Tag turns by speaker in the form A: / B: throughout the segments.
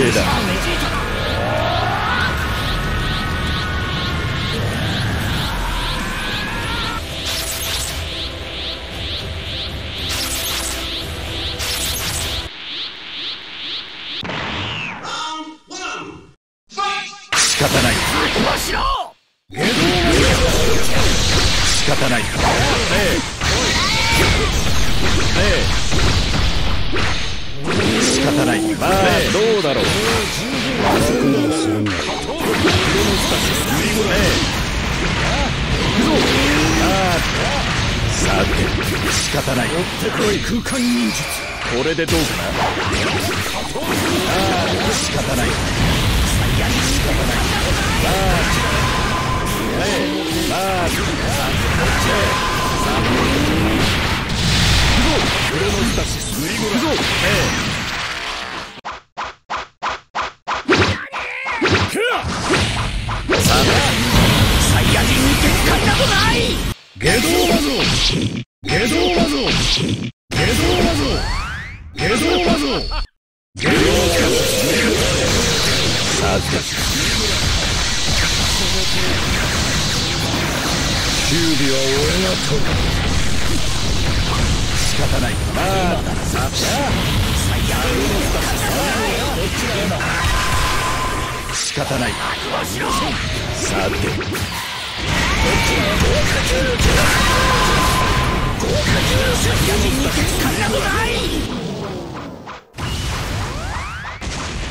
A: 定だ仕方ない。
B: ってこい空間忍術。
A: これでどうかな。ああ仕方ない。仕方ないまあええまあさあクロノスタシスグリゴラええ
B: サイヤ人に結界
A: さて
B: 劉備は俺が取る
A: 仕方ない。まあさて仕方ないさて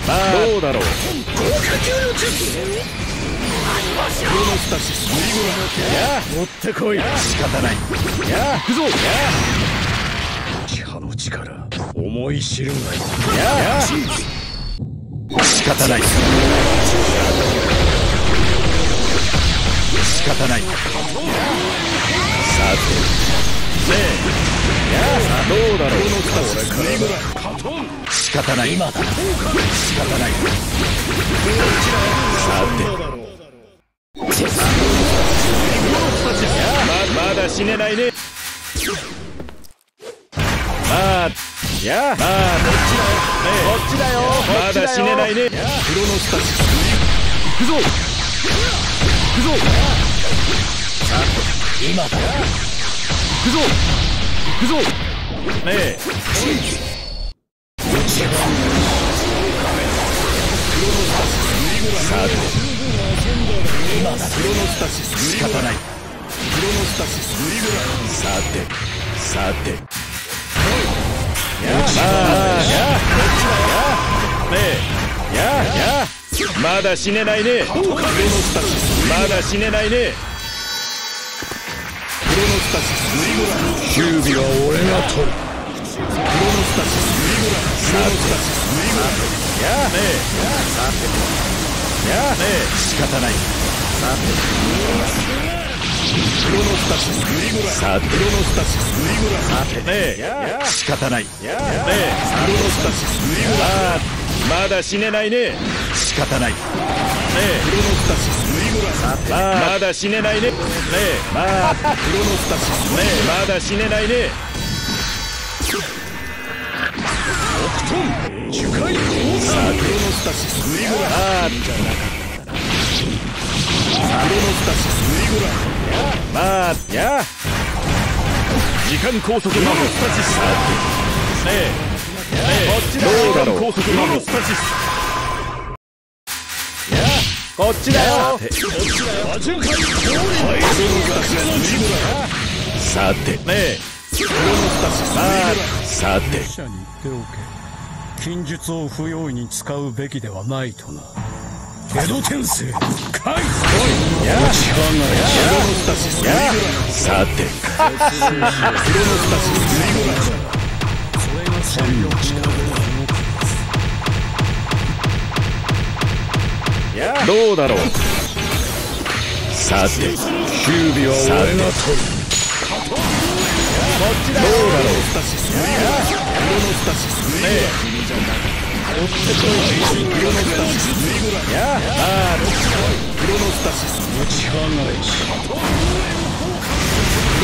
A: まあどうだろう。クロノスタシスグリゴラや
B: 持ってこい
A: 仕方ないや行くぞ
B: 地派の力思い知るがいい
A: やや仕方ない仕方ないさてねえやさどうだろう仕方ない今だ仕方ないさてままだ死ねないね。まあいやまあこっちだよこっちだよまだ死ねないね。クロノスタシス行くぞ行くぞ
B: 今だ
A: くぞ。行くぞ。ねえ。さて今だクロノス。タシス。仕方ないクロノスタシス。さて。さて。やまあややねえややまだ死ねないねまだ死ねないねクロノスタシスグリゴラ
B: 劉備は俺が取る
A: クロノスタシスグリゴラクロノスタシスグリゴラやあねえさてやあねえ仕方ないさてクロノスタシスグリゴラさてクロノスタシスグリゴラさてねえや仕方ないやあねえクロノスタシスグリゴラまだ死ねないね仕方ない。ねえ。クロノスタシスグリゴラさてまだ死ねないね。ねえ。まあ。クロノスタシスねえまだ死ねないね。
B: 樹海
A: さあ。クロノスタシスグリゴラあ。あクロノスタシスグリゴラまあや。時間拘束魔法スタシスねえ。ねえどうだろう。拘束魔法スタシスやこっちだよ。
B: 馬獣海
A: さて。ねえクロノスタシスまあさて。
B: 者に言って。おけ禁術を不用意に使うべきではないとな江戸天聖海
A: やクロノスタシスやさて。クロノスタシスグリゴラ
B: それが千の力
A: どうだろう。さて劉備は俺が取るどうだろう。スタシスグリゴラクロノスタシスクロノスタシス。ああクロノスタシス
B: 持ち上がりし
A: クロ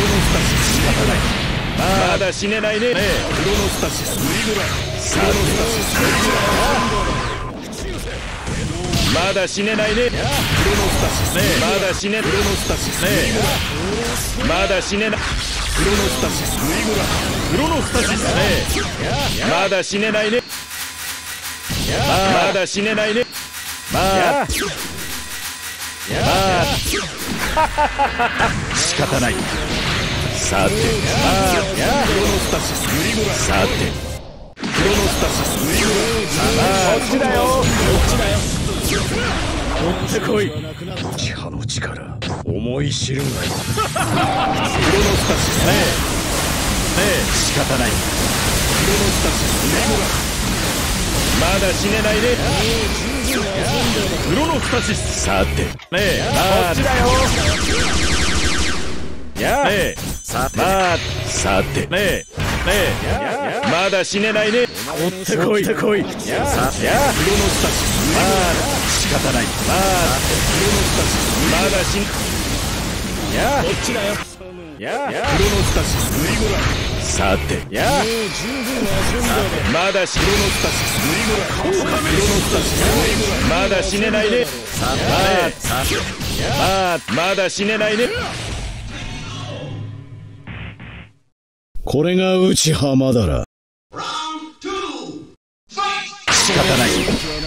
A: ノスタシス仕方ないまだ死ねないね。クロノスタシス。クロノスタシス。グリゴラまだ死ねないね。クロノスタシスね。まだ死ねクロノスタシスねまだ死ねない。クロノスタシスグリグラクロノスタシスねまだ死ねないね。まだ死ねないね。まあ。まあ。仕方ないさてまあ。クロノスタシスさてクロノスタシスグリグラこっちだよこっちだよ持ってこい。内派の力思い知るがいい。クロノスタシスね。えね。え仕方ないクロノスタシスグリグラまだ死ね。ないね。クロノスタシスさてね。えまあこっちだよやね。えさてまあさてね。えね。えまだ死ね。ないね。追ってこい追ってこいさてやクロノスタシスまあ仕方ないまあまだ死んやこっちだよやクロノスタシスグリゴラさてやまだ死クロノスタシスグリゴラクロノスタシスグリゴラまだ死ねないね。さてまあまだ死ねないね。
B: これが内浜だら
A: 仕方ない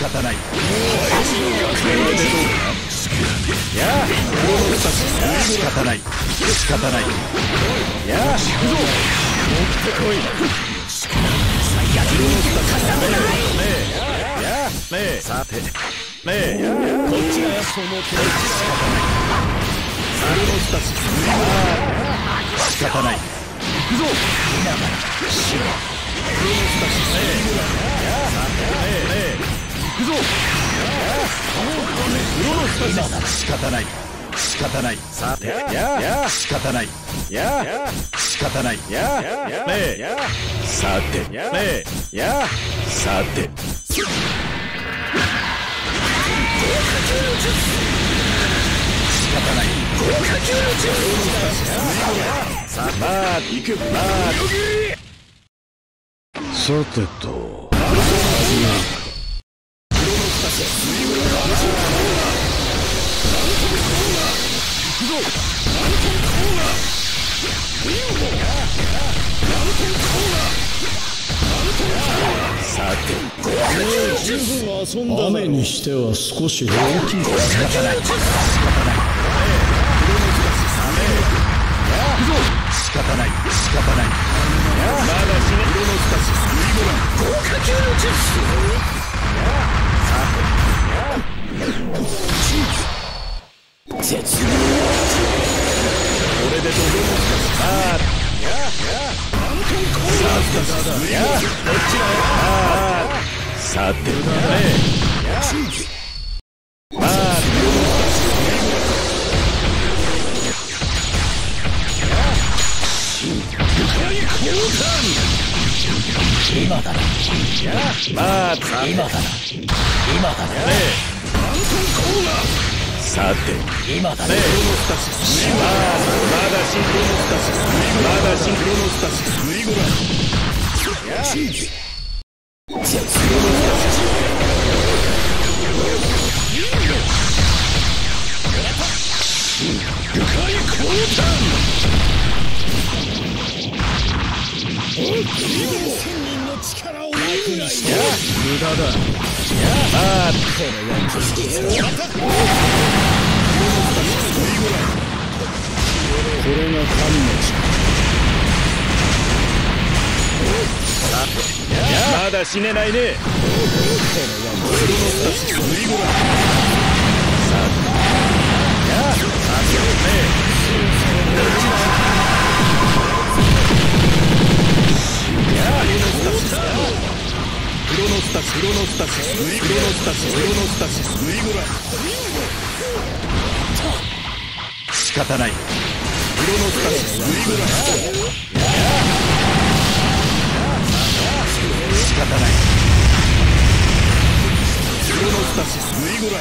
A: 仕方ない。いや仕方ない。仕方ない。いや行くぞ持ってこい最悪のねえやねえさてねえこっちがその手仕方ない。サルノスタシス仕方ない。行くぞ今からしろ今なら仕方ない仕方ないさてやや仕方ないや仕方ないやねえさてねえやさて仕方ないさあまあ行くまあ
B: さてと。雨にしては少し大きい
A: 仕方ない仕方ない仕方ない仕方ないまだ死ねクロノスタシスグリゴラ豪華級の術絶妙これでどうまあややなんとこうだやこっちだよあさてね
B: 今だな。
A: まあ
B: 今だな。今だな。
A: ねさてね
B: 今だな。
A: えクロノスタシスまあまだシンクロノスタシスまだシンクロノスタシスグリゴラ
B: 無駄だ。
A: まあ
B: これが神の力。
A: まだ死ねないねさてやさクロノスタシクロノスタシスクロノスタシクロノスタシスグリグラ仕方ないクロノスタシスグリグラ仕方ないクロノスタシスグリグラ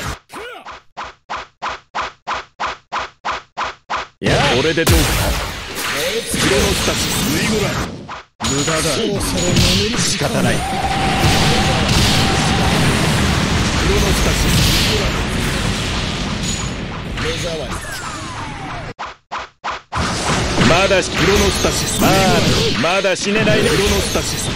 A: いや俺でどうかクロノスタシスグリグラ無駄だ仕方ない。まだクロノスタシスまだまだ死ねないねクロノスタシス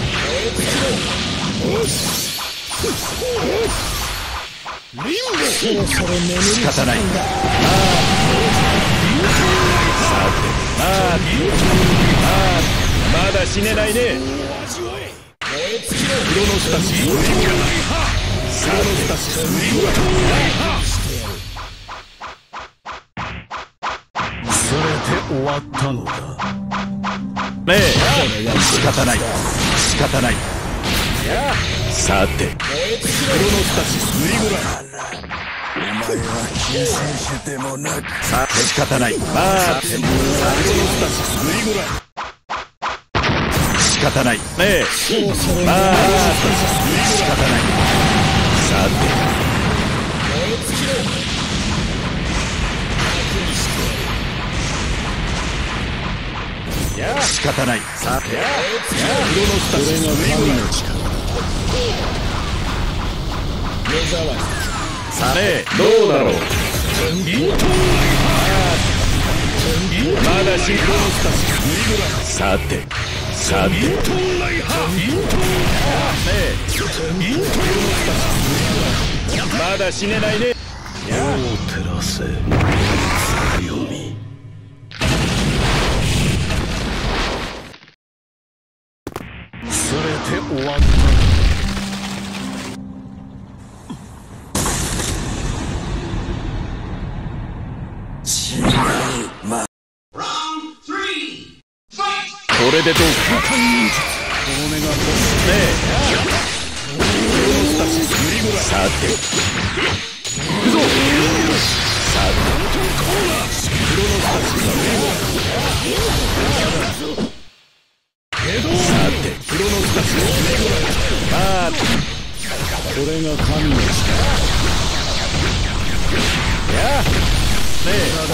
A: リンボ仕方ないさてまあまあまだ死ねないねクロノスタシス
B: 終わったのか
A: ねえ仕方ない仕方ないさて。クロノスタシスグリグラ
B: お前は救世主でもなく。
A: さて仕方ない。まあクロノスタシスグリグラ仕方ない。ねえ。まあ仕方ない仕方ない。さてクロノスタシスグリグラさてどうだろう？まだシンクロノスタシスグリグラさてさて。まだ死ねないね。
B: 世を照らせ終わった
A: これでどうか。
B: お目が
A: ねえクロノスタシスグリグラさて行くぞさてクロノスタシスグリグラてクロノスタシスグリグラまあ
B: これが神の力
A: やあねえまあ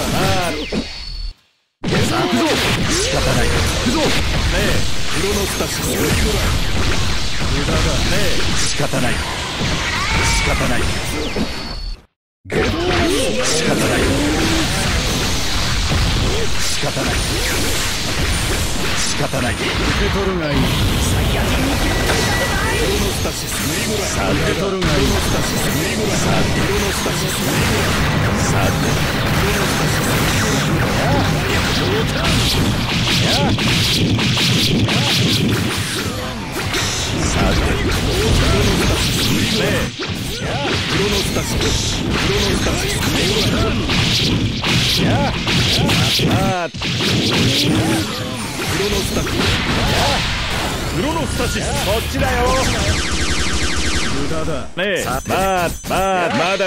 A: さあ行くぞ仕方ない行くぞねえクロノスタシスグリグラ無駄だねえ仕方ない仕方ない仕方ない。仕方ない。仕方ない。
B: 受け取るがいい。
A: クロノスタシスグリグラさてクロノスタシスグリグラさてクロノスタシスグリグラさてクロノスタシスグリグラさてクロノスタシスグリグラねえクロノスタシスクロノスタシスグリグラやああクロノスタシスクロノスタシスこっちだよ
B: 無駄だ
A: ねえまあ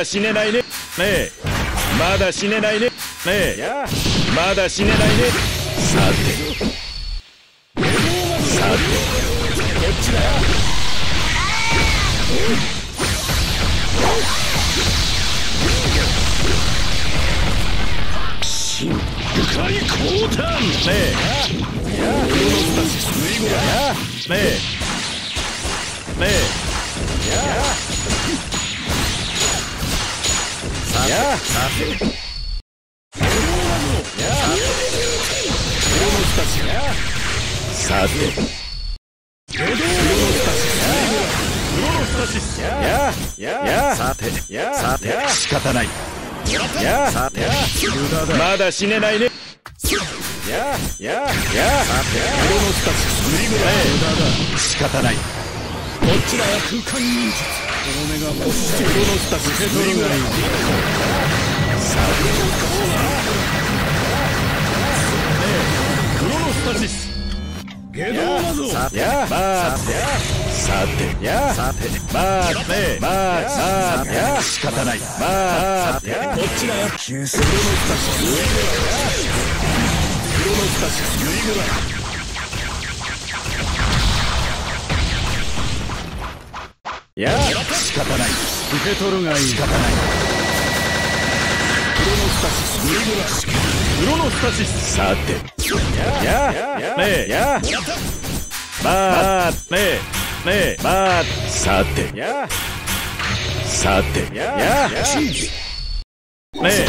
A: だ死ねないねねえまだ死ねないねねえまだ死ねないねさてさてっちだよ
B: 深海降誕
A: ねえクロノスタシスグリグラねえねえやさてクロノスタシスさてロノスタシスややさてやさて仕方ない。やさてまだ死ねないね。ややや。さてクロノスタシスグリグラ仕方ない。
B: こっちだよ。空間忍術。お目が欲しい。
A: クロノスタシスグリグラさ
B: クロノスタシス
A: 下道だぞ
C: やまあさて。や。さて。まあねまあさあや仕方ない。まあや
A: こっちだよ。急す
C: クロノスタシスユイグラクロノスタシスユイグラや。仕方ない。
A: 受け取るがいい。
C: 仕方ない。クロノスクロノスタシスさて。ややねえ。やまあねえ。ねえ。まあさて。やさて。や。や。ねえ。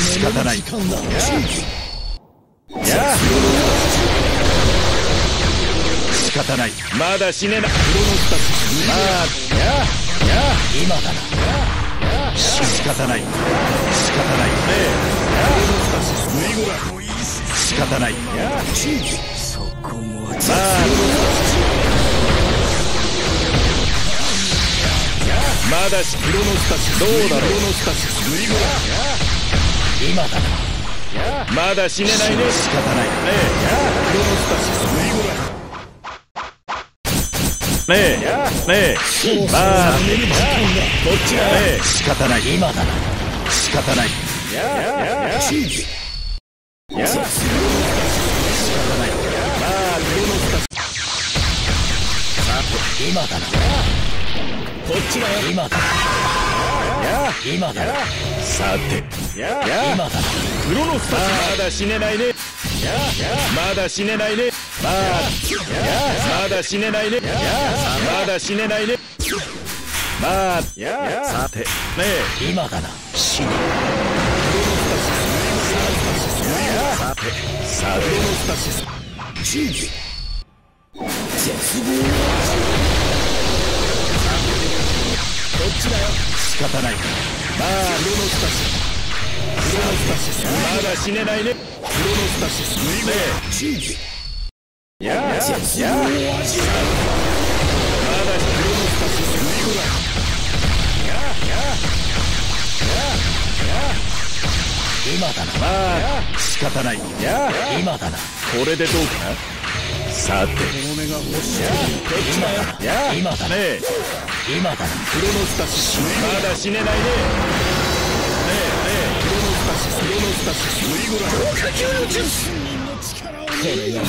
C: 仕方ない。や仕方ない。まだ死ねない。クロノスタシスまあやや
A: 今だな。
C: 仕方ない。仕方ない。ねえやクロノスタシスグリゴラ仕方ない。や
A: そこも
C: まあまだしクロノスタシスどうだろうクロノスタシスグリゴ
A: 今だな
C: ラまだ死ねない。ね仕方ない。ねえやクロノスタシスねえ。やねえ。まあ。
A: こっちだよ
C: ねえ。仕方ない。
A: 今だな。
C: 仕方ない。やややや仕方ない。まあクロノスタシ
A: 今だなこっちだよ今だ今だな。
C: さて。
A: 今だな。
C: クロノスタシまだ死ねないね。まだ死ねないねまあやまだ死ねないね。やまだ死ねないね。まあやさてねえ。
A: 今だな死ね。
C: さてさてクロノスタシス
A: 地域絶望こっちだよ
C: 仕方ないまあクロノスタシスクロノスタシスまだ死ねないねクロノスタシスグリゴラ
A: 地域
C: やあや
A: 絶望
C: やまだクロノ
A: を味わ
C: スタシスグリゴラやや
A: 今だな
C: まあ仕方ない。やあ
A: 今だな
C: これでどうか？なさて。
A: この目が欲しいこっちだよ
C: や
A: 今だ
C: ね
A: 今だな。
C: クロノスタシスまだ死ねないねねえねえ。クロノスタシスクロノスタシスグリゴラ
A: これが
C: 仕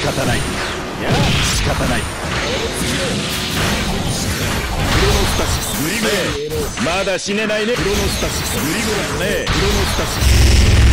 C: 方ない。仕方ない。クロノスタシスグリゴラまだ死ね。ないねクロノスタシスグリゴラね。えクロノスタシス。